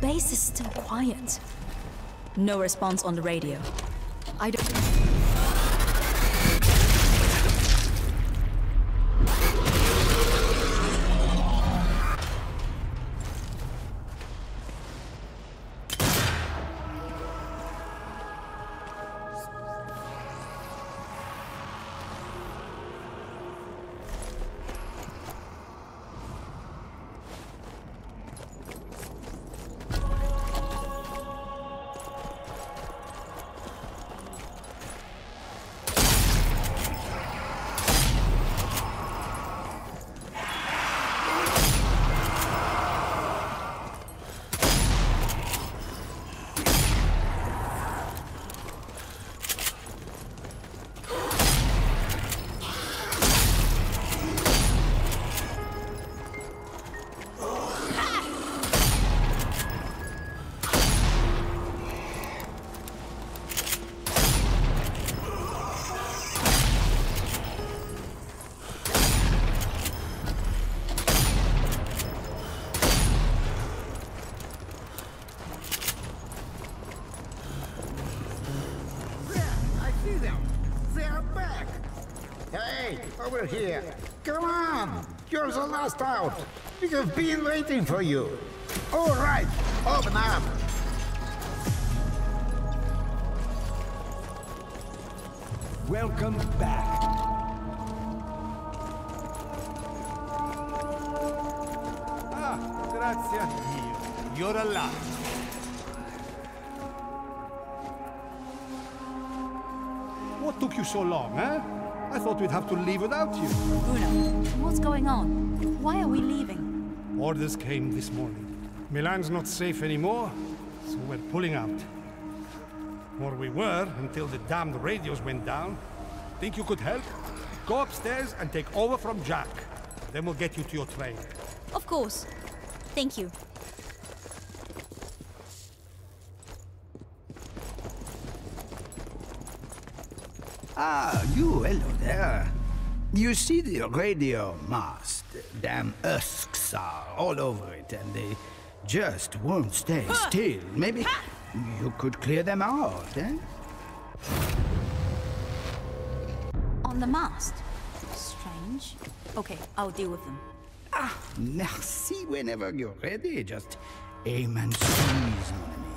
base is still quiet. No response on the radio. I don't... over here. Come on. You're the last out. We have been waiting for you. All right, open up. Welcome back. Ah, grazie a Dio. You're alive. What took you so long, eh? I thought we'd have to leave without you. Bruno, what's going on? Why are we leaving? Orders came this morning. Milan's not safe anymore, so we're pulling out. Or we were until the damned radios went down. Think you could help? Go upstairs and take over from Jack. Then we'll get you to your train. Of course. Thank you. Ah, you, hello there. You see the radio mast? Damn husks are all over it and they just won't stay still. Maybe you could clear them out, eh? On the mast. Strange. Okay, I'll deal with them. Ah, merci whenever you're ready. Just aim and squeeze, mon ami.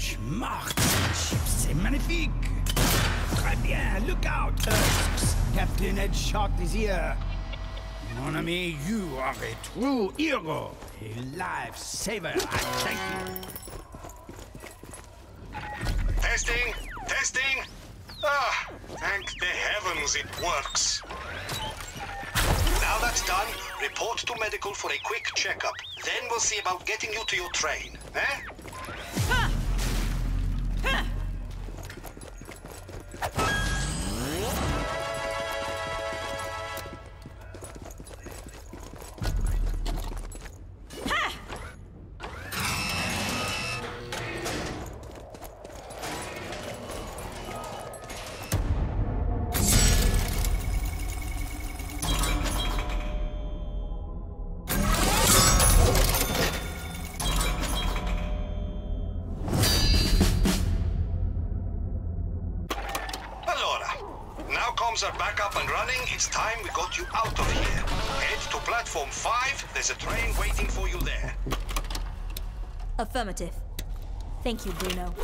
Search, marque, c'est magnifique. Très bien, look out, uh, Captain Captain Headshot is here. Mon ami, you are a true hero, a lifesaver, I thank you. Testing, testing. Ah, thank the heavens it works. Now that's done, report to medical for a quick checkup. Then we'll see about getting you to your train, eh? systems are back up and running, it's time we got you out of here. Head to platform 5. There's a train waiting for you there. Affirmative. Thank you, Bruno.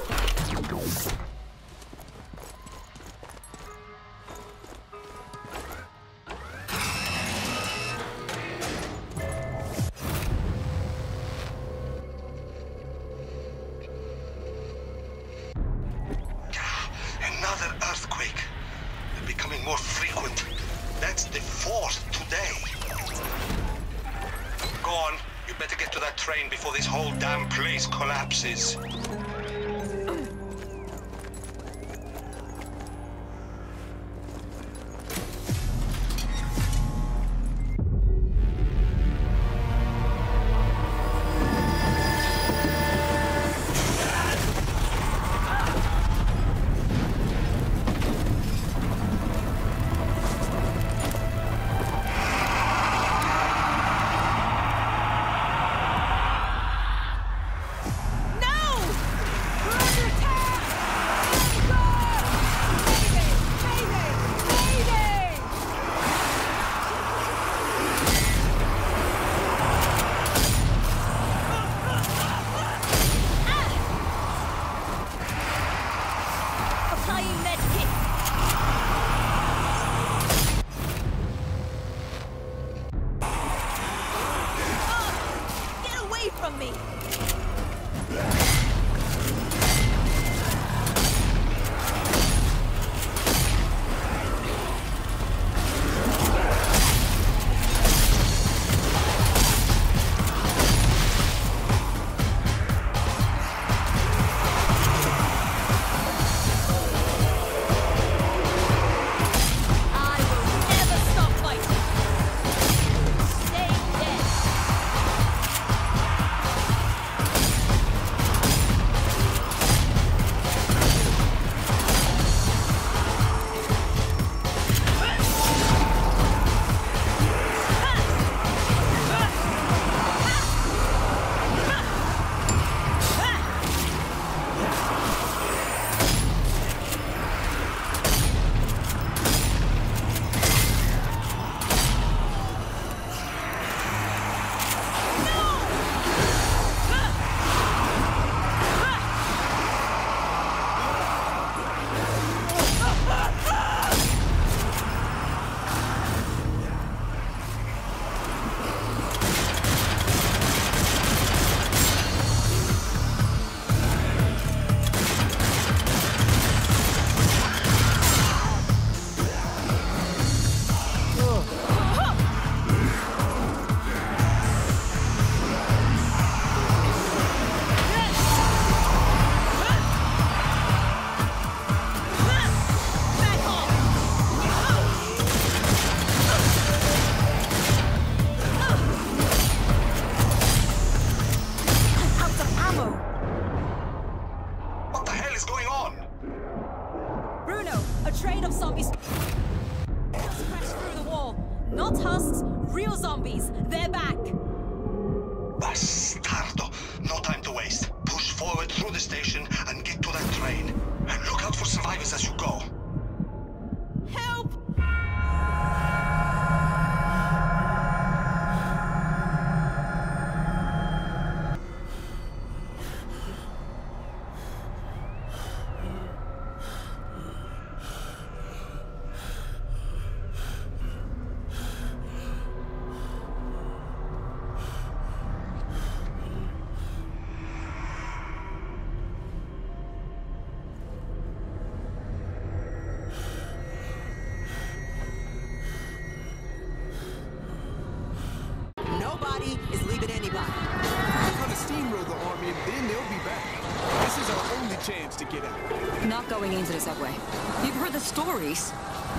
stories.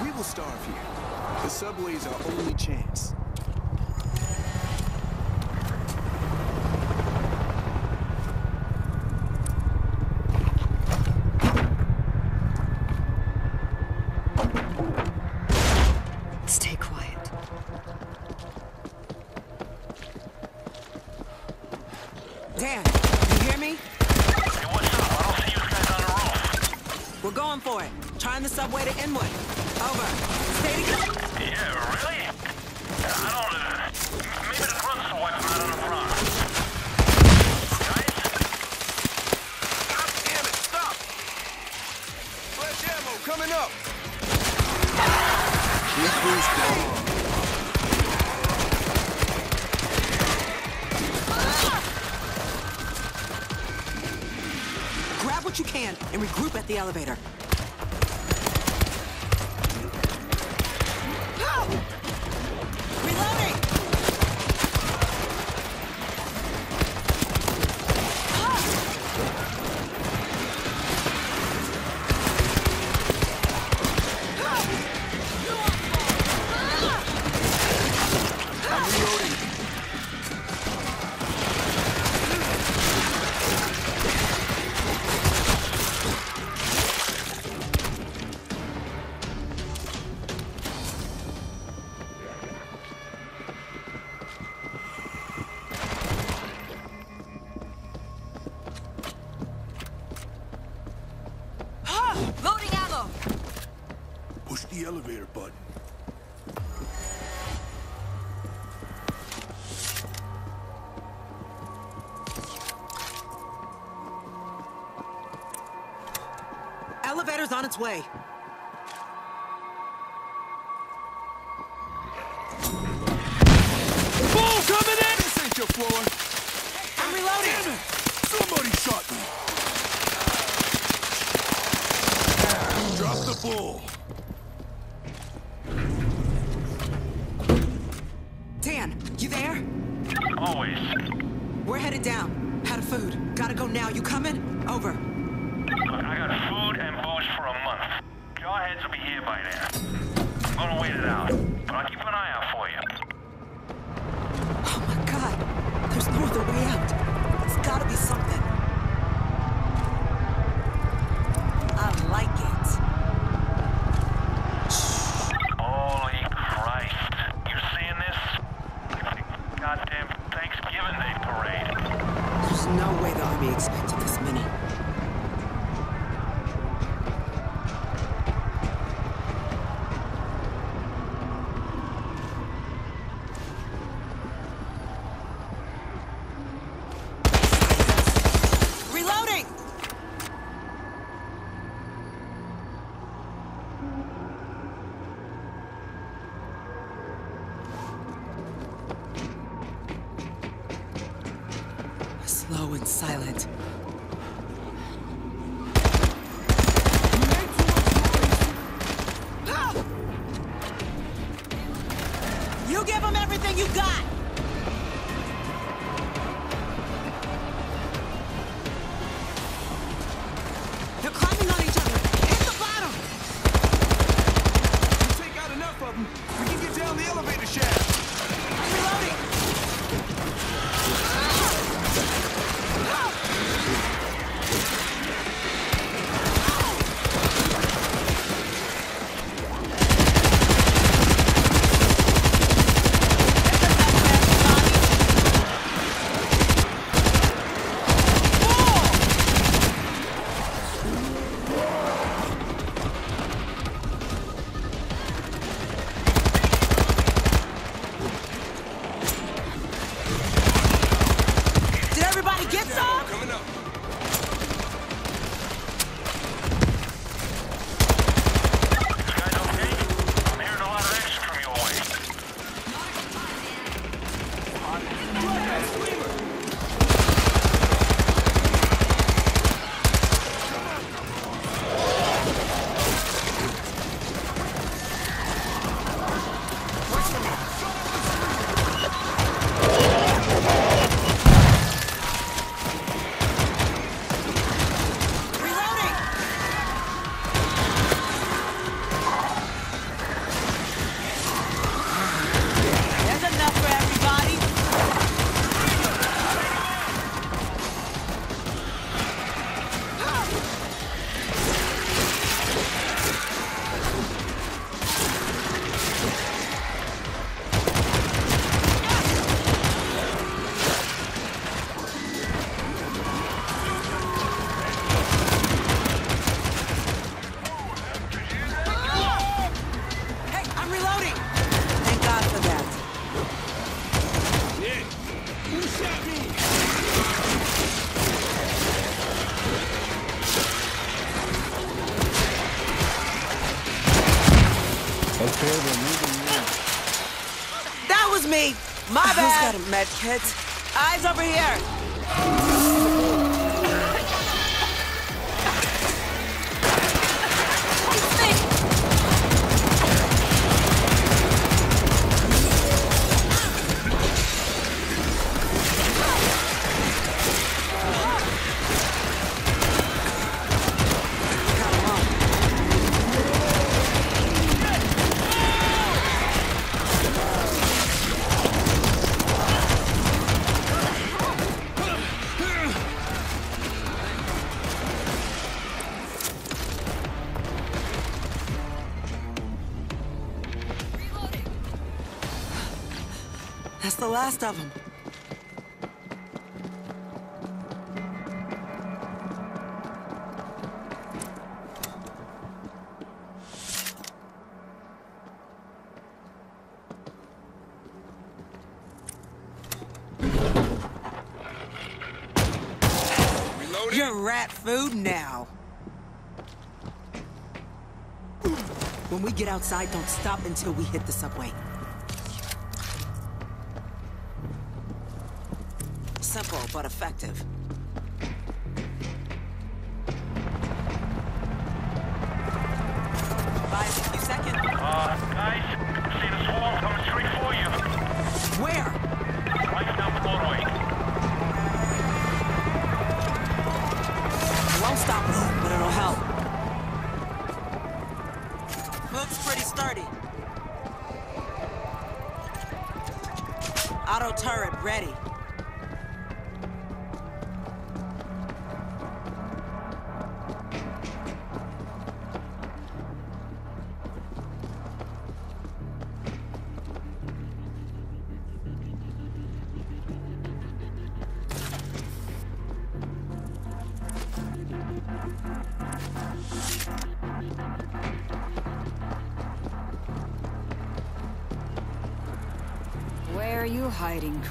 We will starve here. The subway's our only chance. elevator. way. Eyes over here. Last of them. You're rat food now. When we get outside, don't stop until we hit the subway. Simple, but effective. Uh,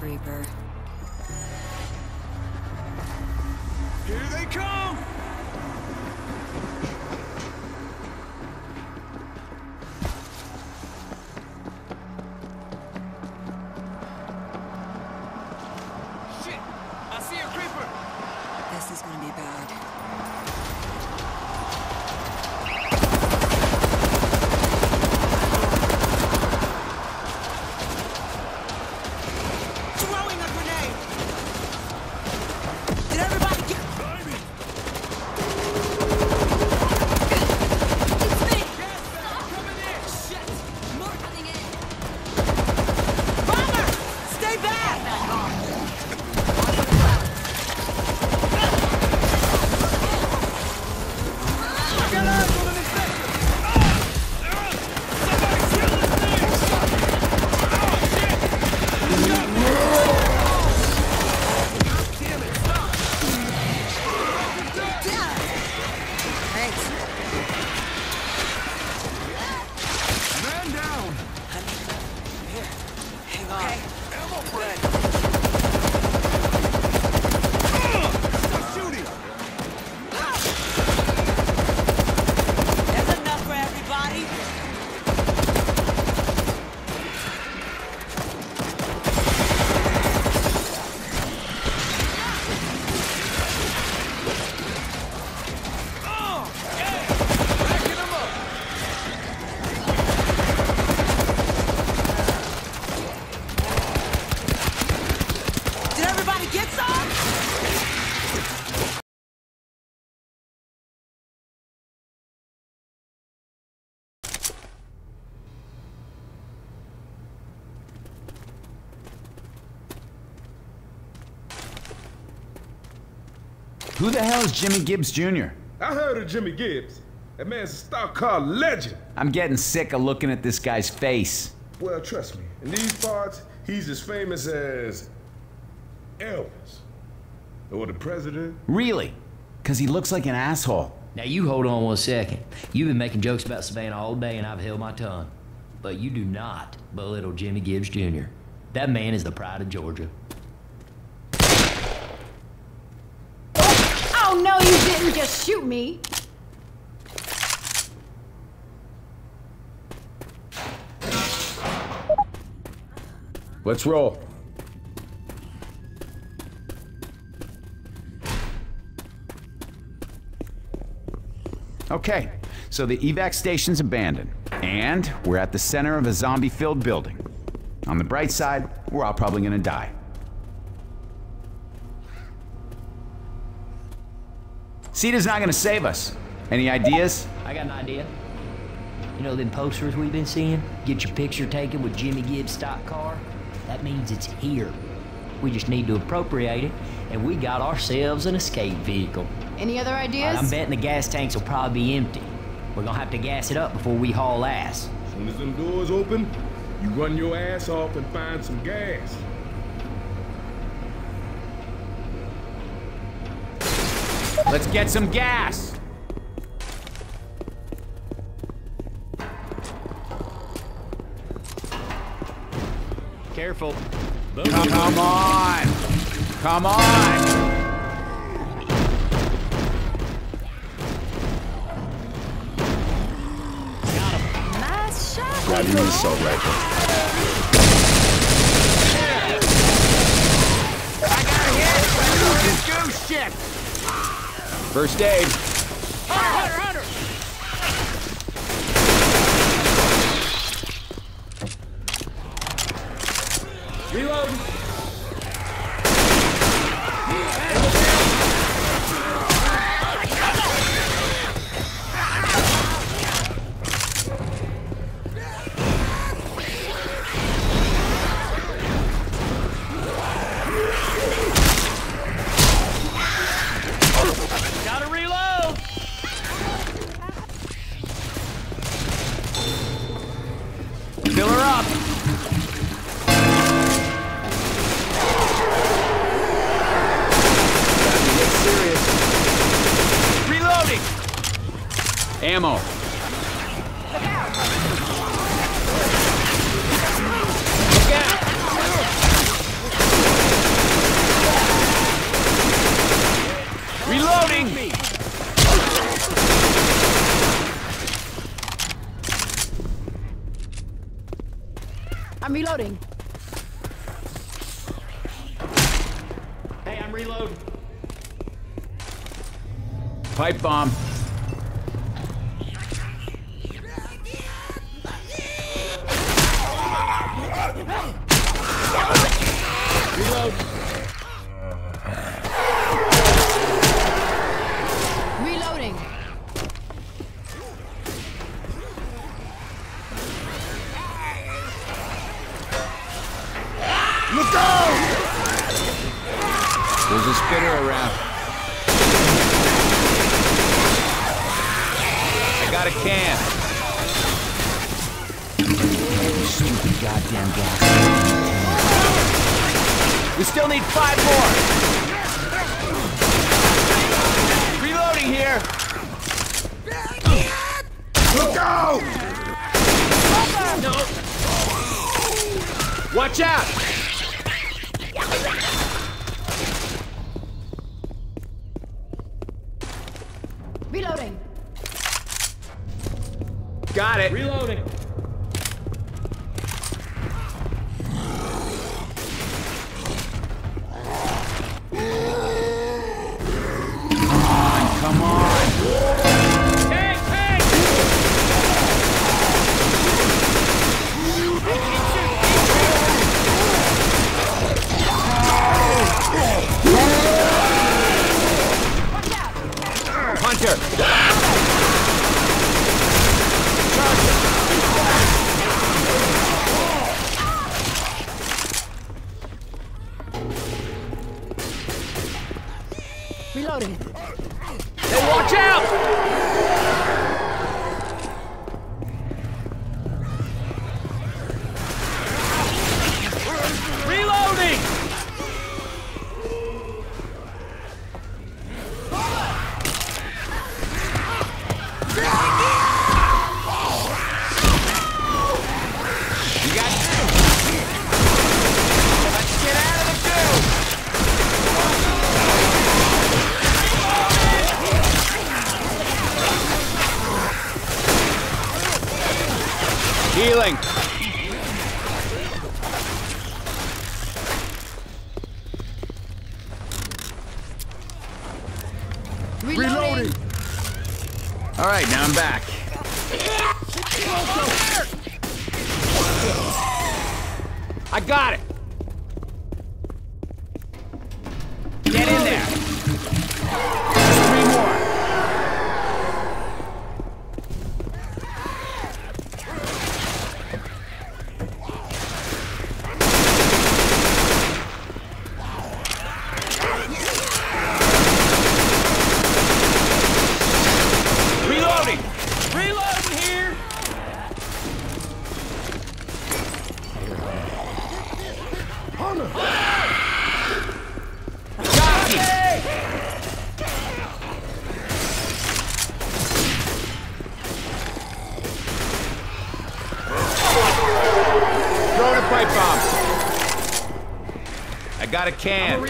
hiding, Who the hell is Jimmy Gibbs Jr.? I heard of Jimmy Gibbs. That man's a stock car legend. I'm getting sick of looking at this guy's face. Well, trust me, in these parts, he's as famous as Elvis. Or the president. Really? Because he looks like an asshole. Now you hold on one second. You've been making jokes about Savannah all day and I've held my tongue. But you do not belittle Jimmy Gibbs Jr. That man is the pride of Georgia. Oh no, you didn't just shoot me! Let's roll. Okay, so the evac station's abandoned, and we're at the center of a zombie-filled building. On the bright side, we're all probably gonna die. Ceda's not gonna save us. Any ideas? I got an idea. You know them posters we've been seeing? Get your picture taken with Jimmy Gibbs' stock car? That means it's here. We just need to appropriate it, and we got ourselves an escape vehicle. Any other ideas? I'm betting the gas tanks will probably be empty. We're gonna have to gas it up before we haul ass. As soon as them doors open, you run your ass off and find some gas. Let's get some gas! Careful. Come on! Come on! Nice shot. Grabbing the assault rifle. Goose shit! First aid. Ammo. Reloading! I'm reloading. Hey, I'm reloading. Pipe bomb. Pipe bomb. I got a can.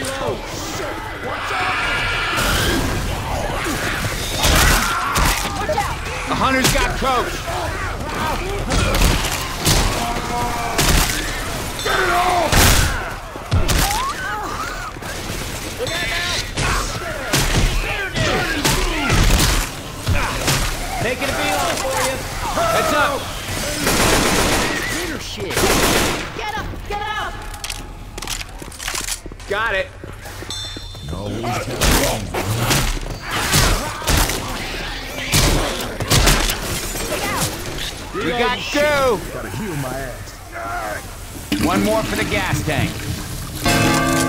The hunter's got coach. Taking a beeline for you. Heads up. Shit. Get up! Get up! Got it. No, We got two. Gotta heal my ass. One more for the gas tank.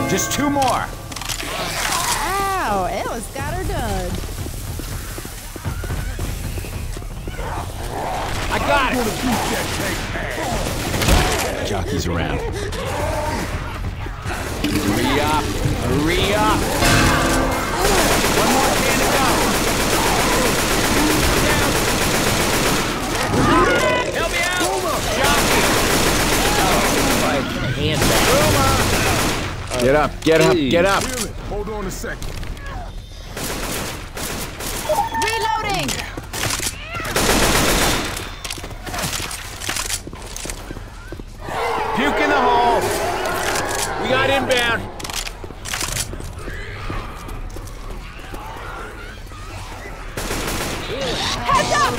Just two more. Ow! Ella's got her done. I got it. Jockey's around. Hurry up. Hurry up. One more can to go. Help me out. Jockey. Oh, hand back. Get up. Get up. Get up. Hold on a second. Reloading! Puke in the hole. We got inbound. Heads up!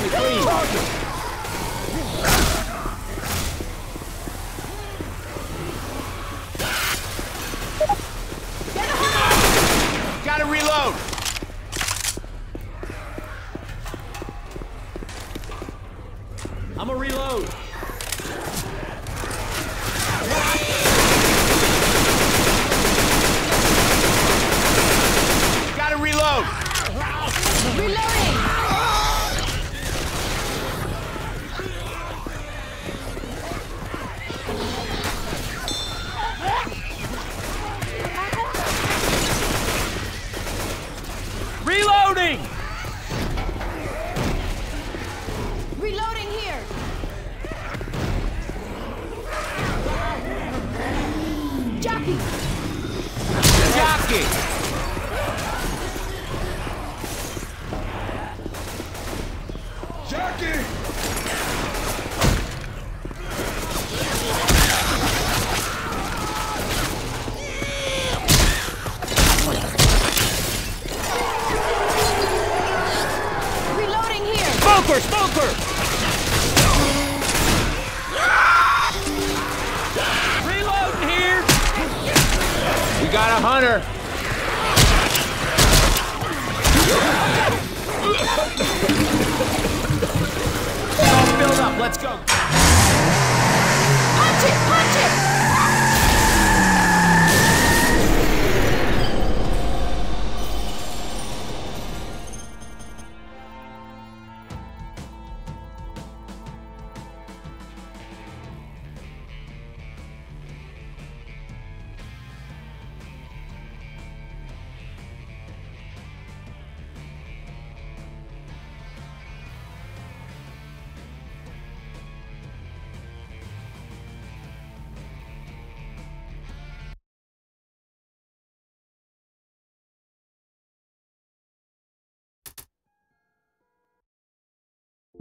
Gotta reload. I'm a reload.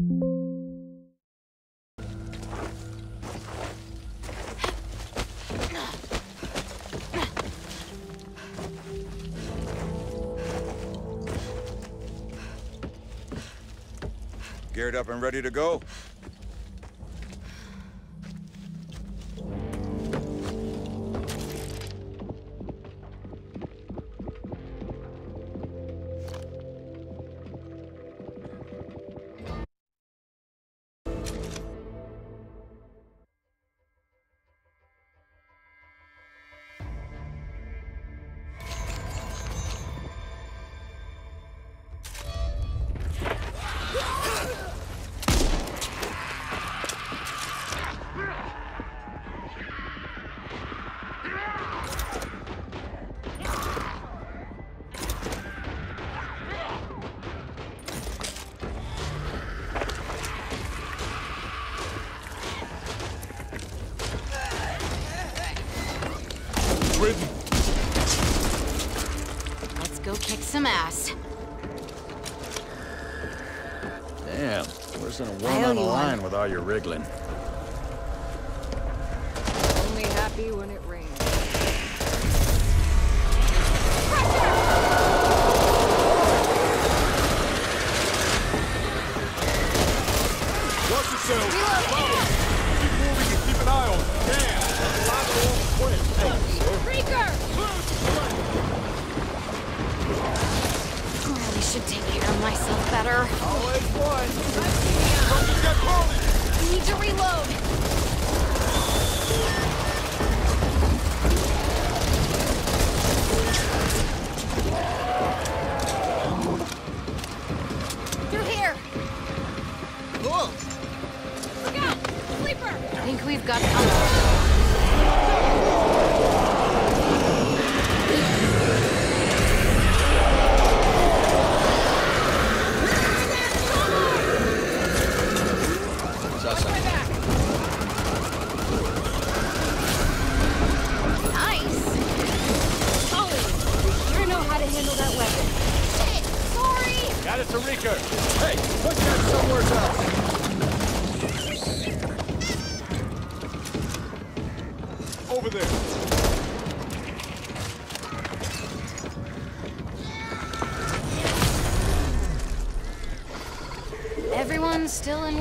Geared up and ready to go? all your wriggling.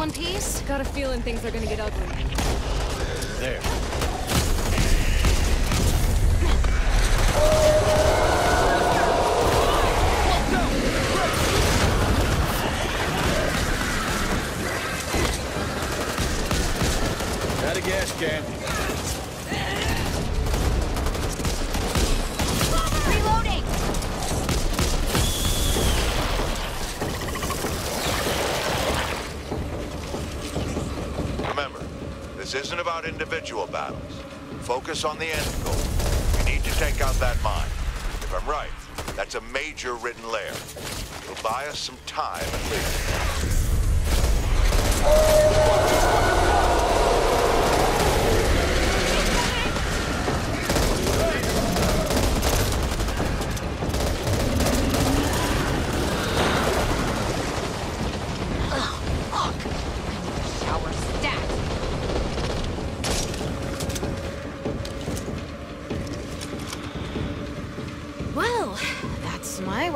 one piece? Got a feeling things are gonna get ugly. focus on the end.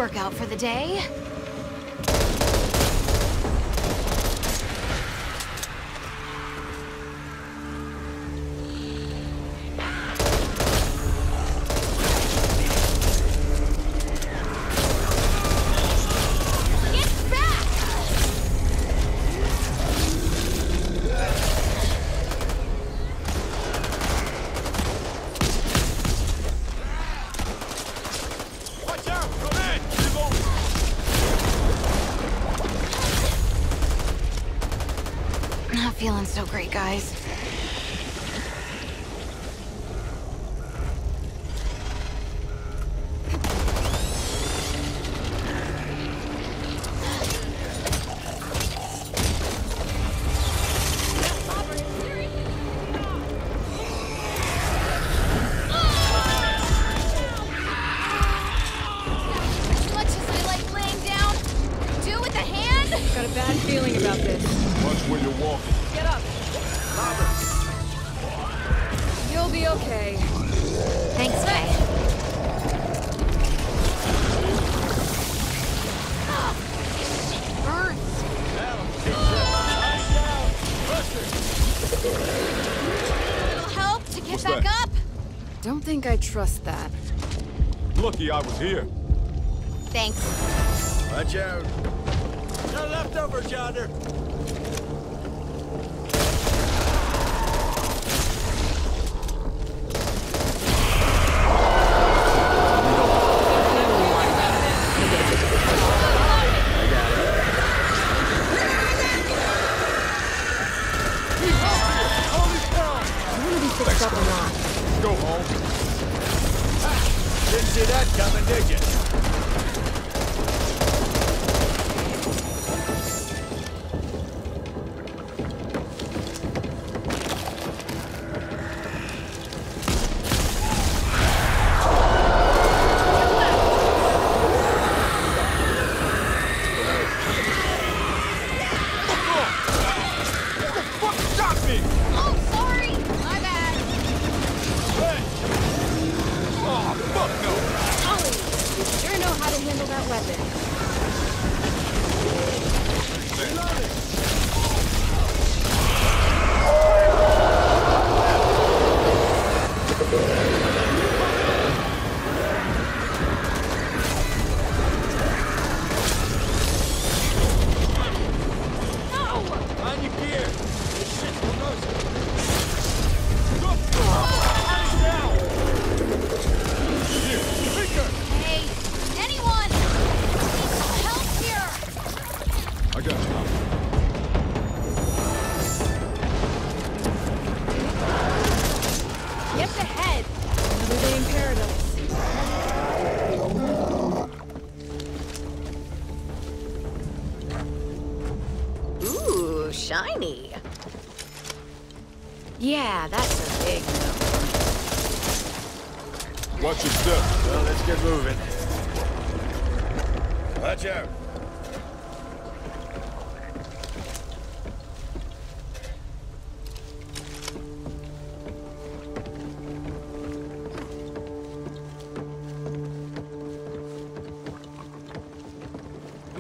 workout for the day. think I trust that. Lucky I was here. Thanks. Watch out. No leftovers yonder.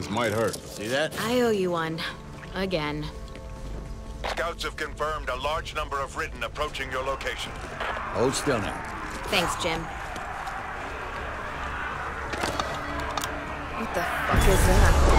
This might hurt. See that? I owe you one. Again. Scouts have confirmed a large number of Ridden approaching your location. Hold still now. Thanks, Jim. What the fuck is that?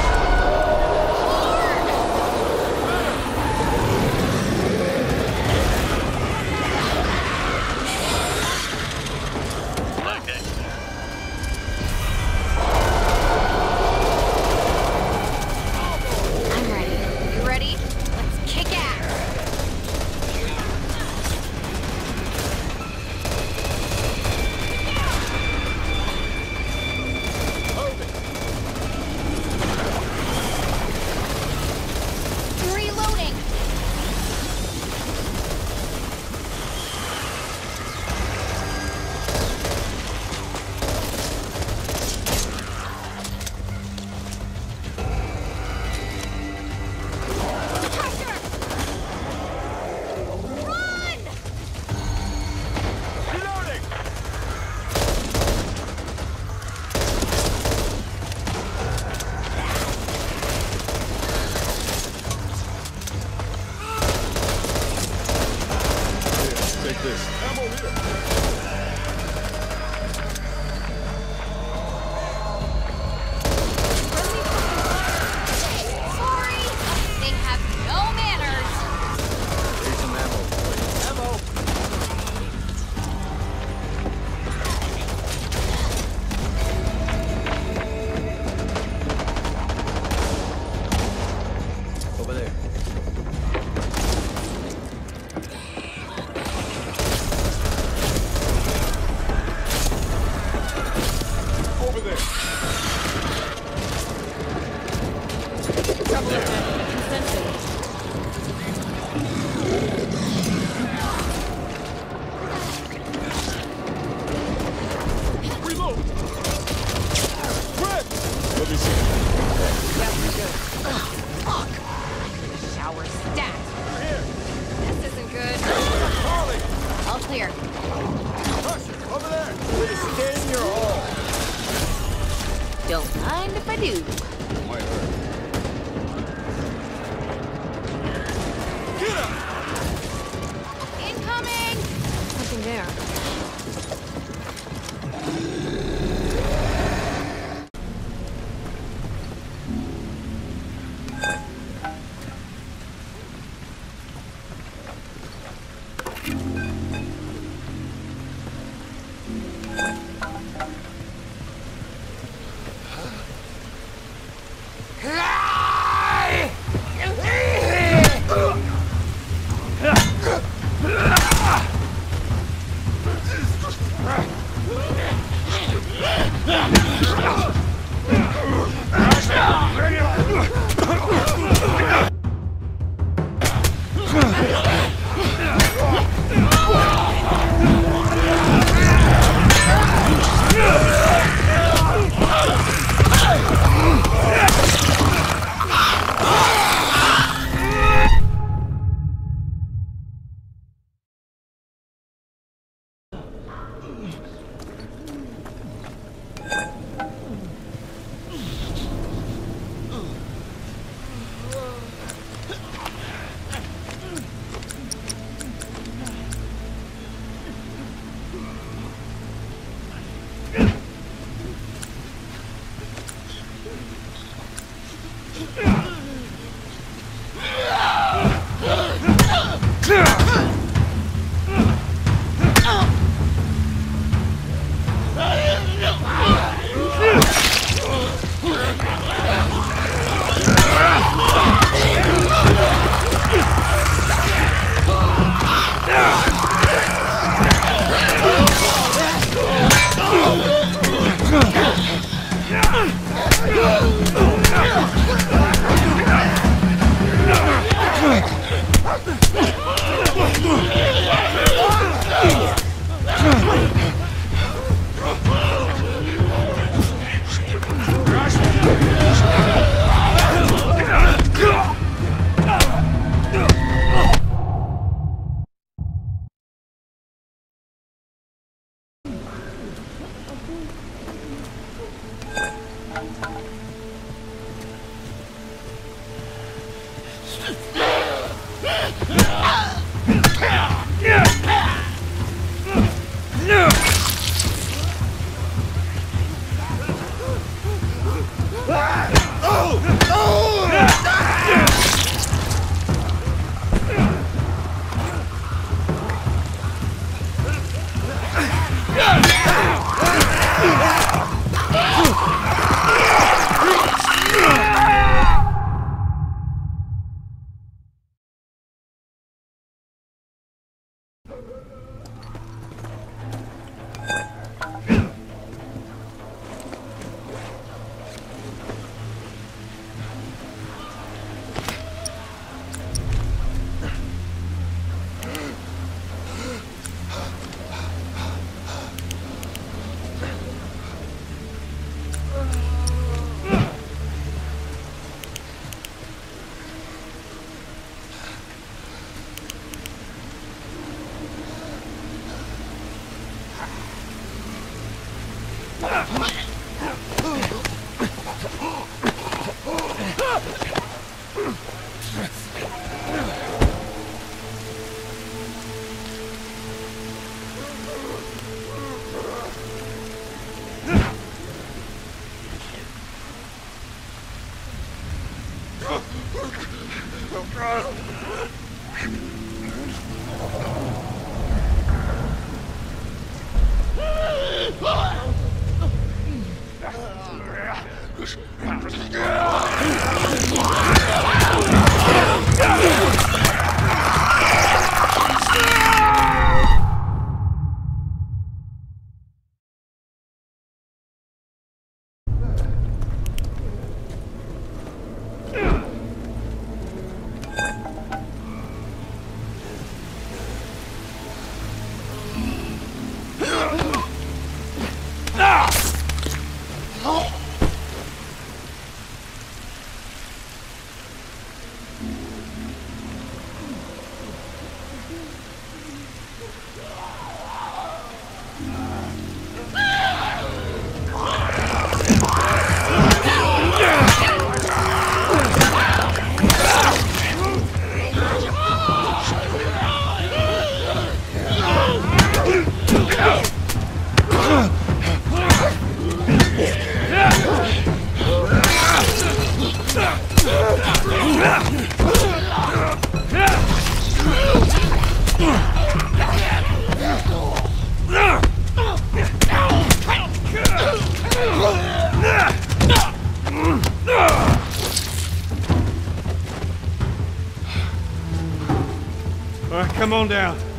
Come on down.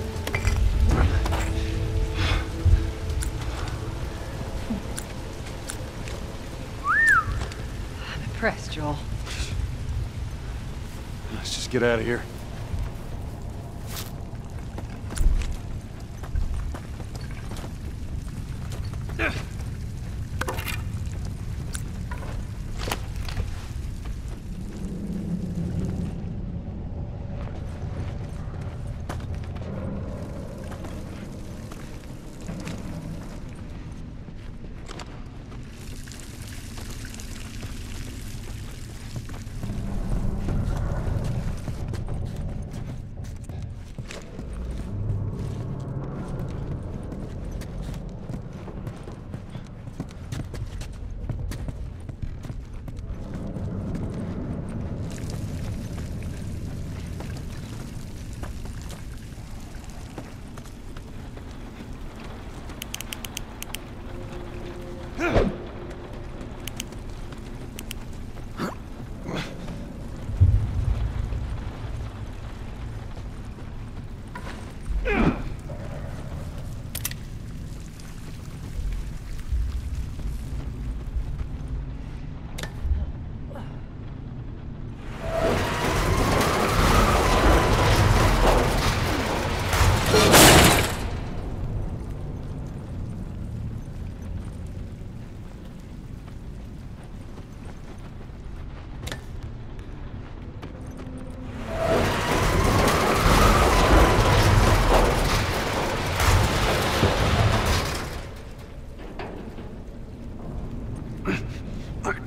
Get out of here.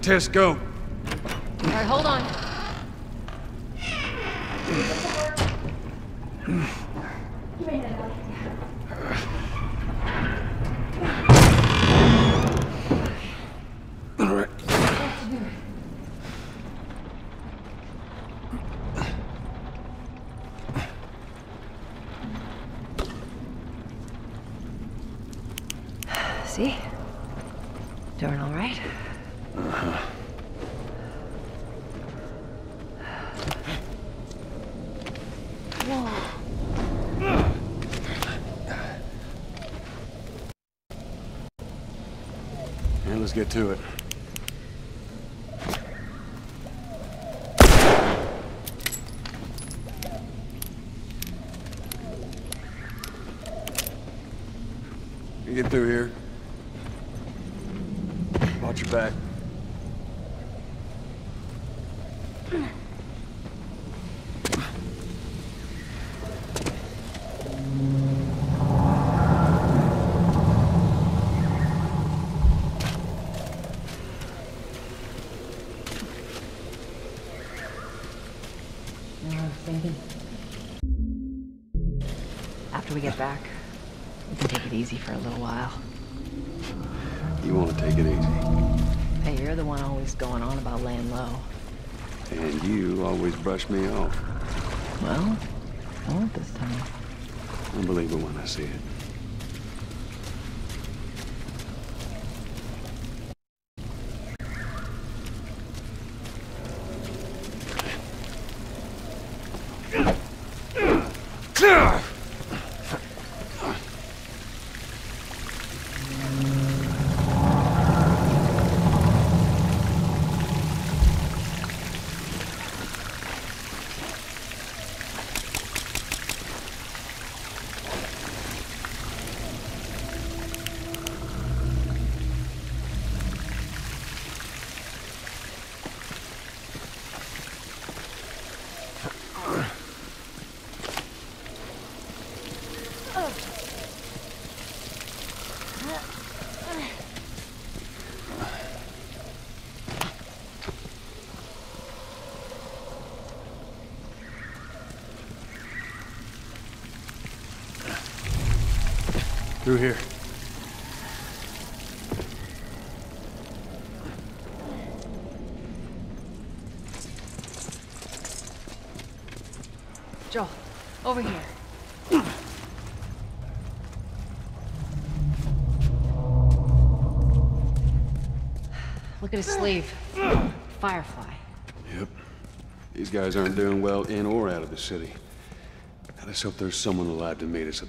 Tess, go. All right, hold on. All right. See? Doing all right? Uh-huh. Whoa. And let's get to it. You get through here. Watch your back. You know what I was thinking? After we get back, we can take it easy for a little while. You want to take it easy. Hey, you're the one always going on about laying low. And you always brush me off. Well, I won't this time. I'll believe it when I see it. Through here. Joel, over here. Look at his sleeve. Firefly. Yep. These guys aren't doing well in or out of the city. Let's hope there's someone alive to meet us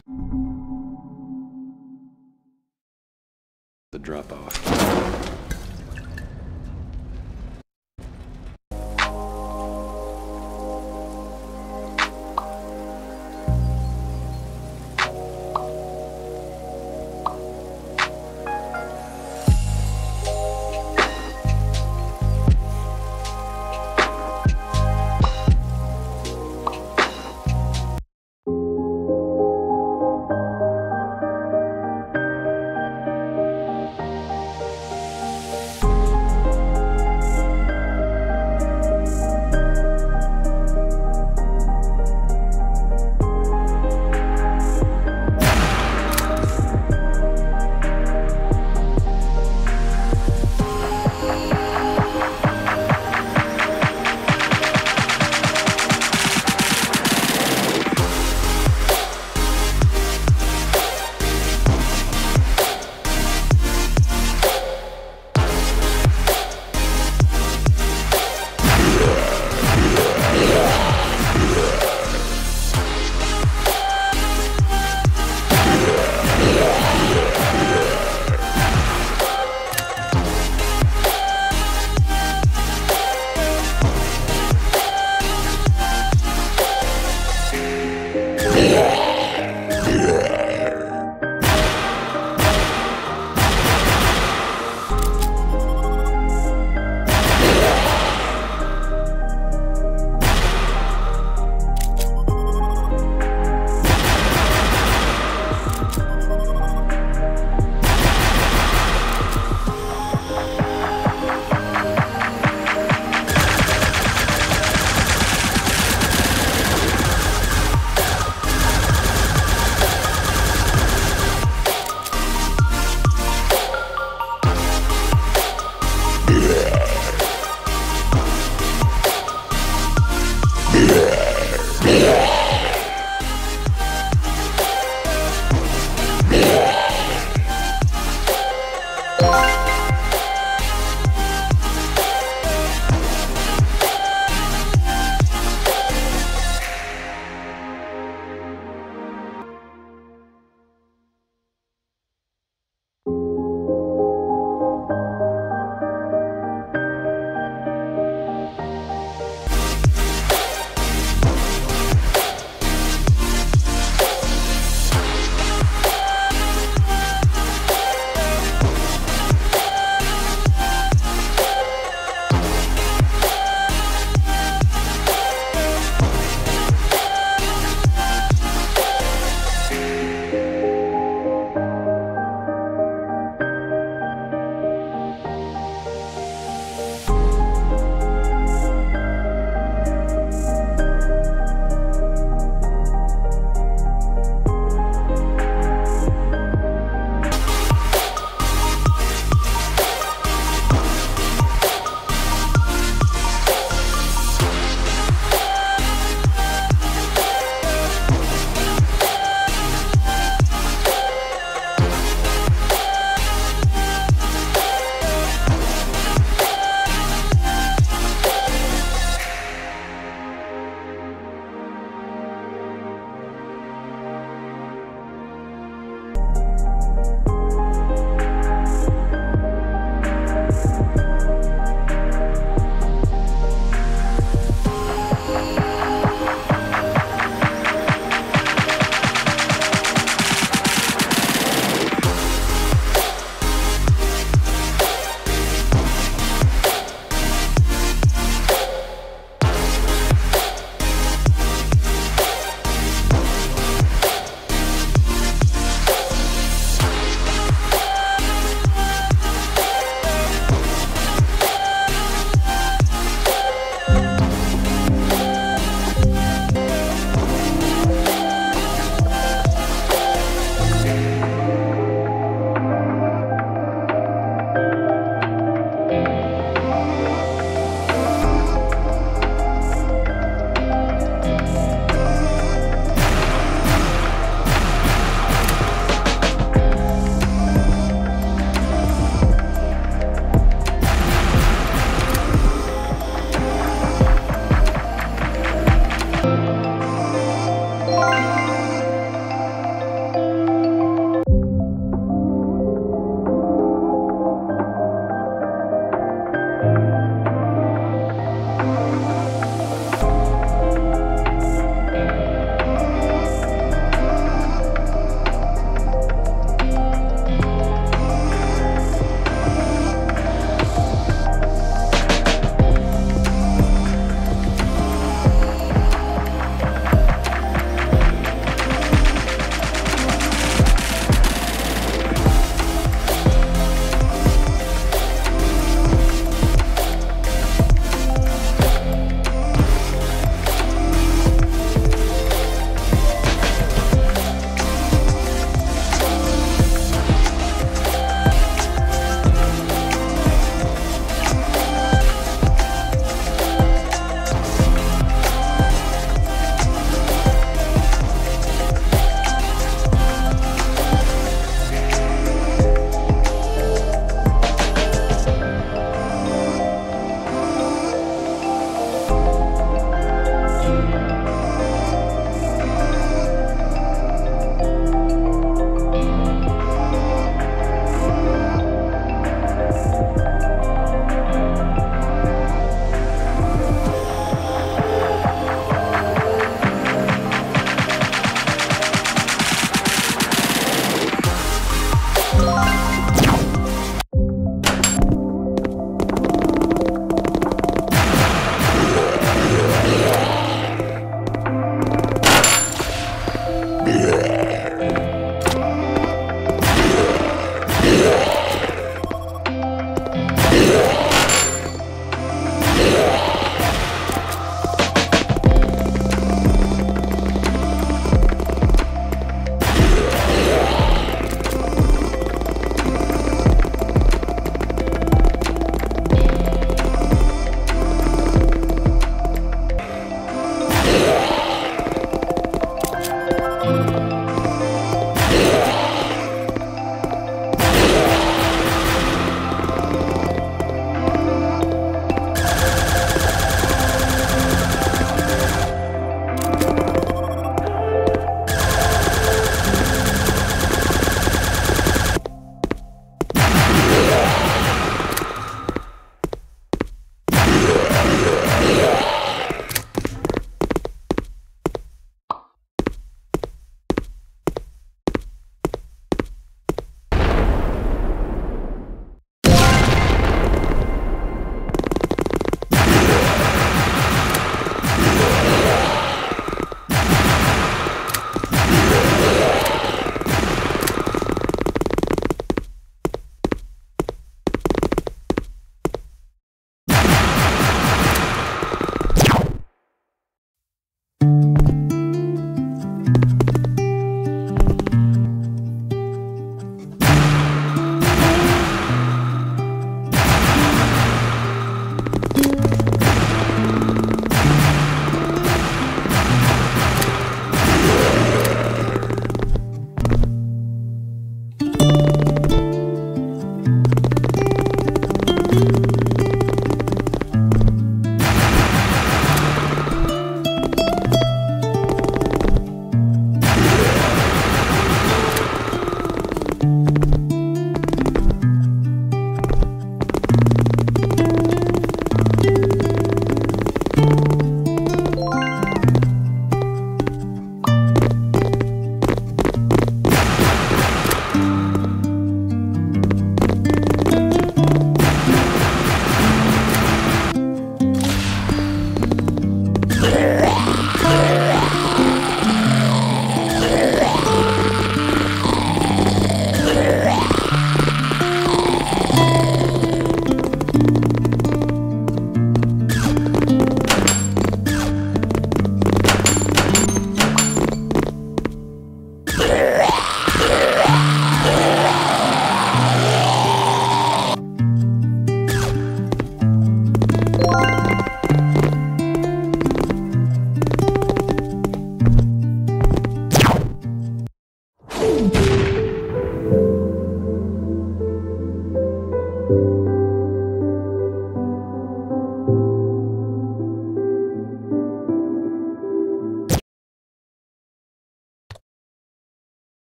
Bye.